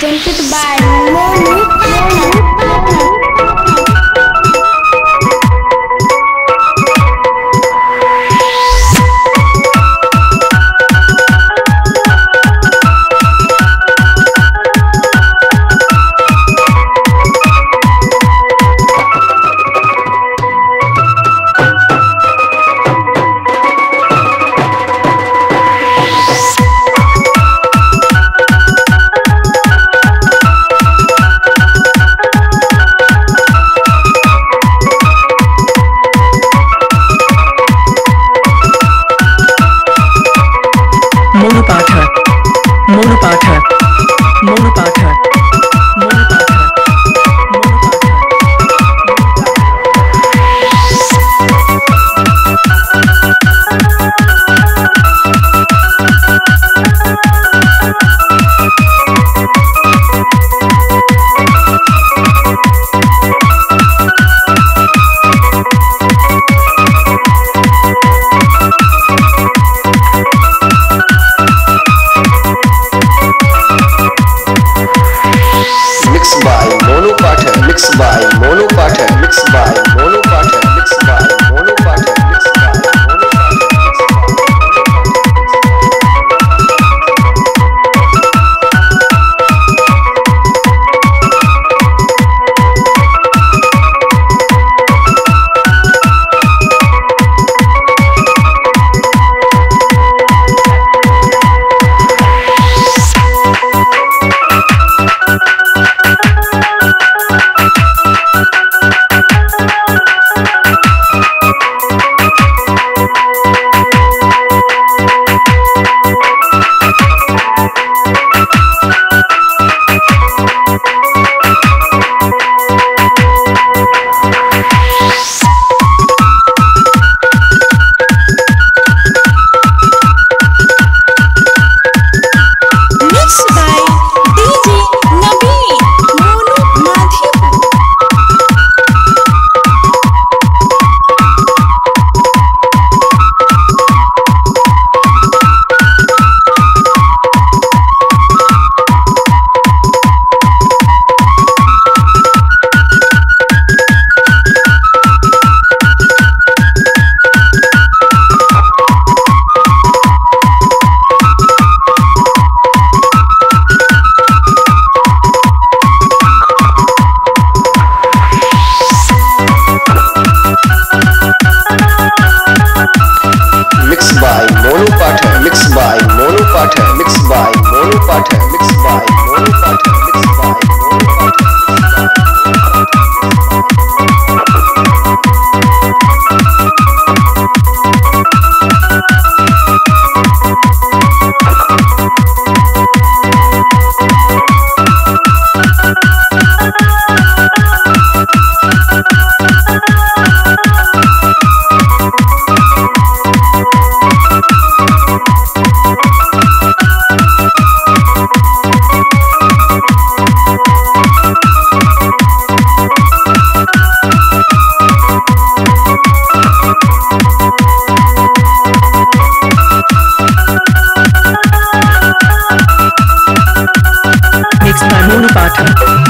presented by Monique.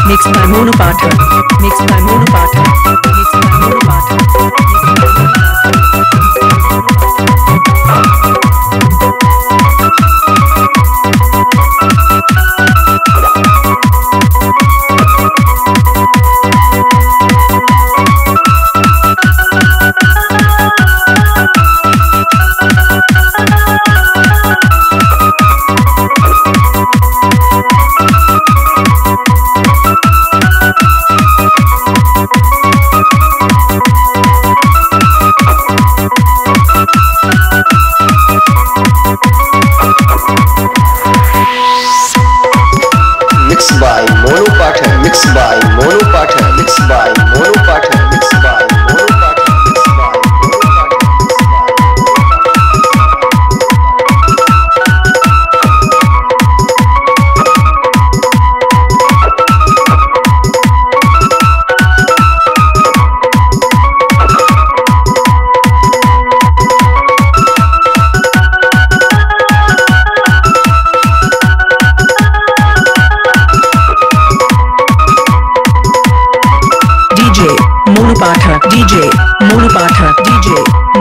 Mixed by Monu Pathak. Mixed by Monu Mixed by Monu by DJ.